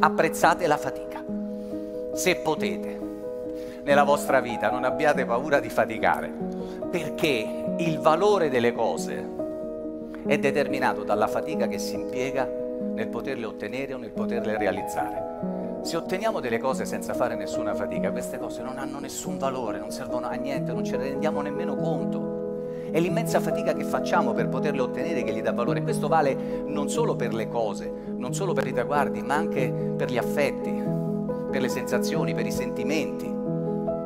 apprezzate la fatica. Se potete, nella vostra vita non abbiate paura di faticare, perché il valore delle cose è determinato dalla fatica che si impiega nel poterle ottenere o nel poterle realizzare. Se otteniamo delle cose senza fare nessuna fatica, queste cose non hanno nessun valore, non servono a niente, non ce ne rendiamo nemmeno conto. È l'immensa fatica che facciamo per poterle ottenere che gli dà valore. Questo vale non solo per le cose, non solo per i traguardi, ma anche per gli affetti, per le sensazioni, per i sentimenti.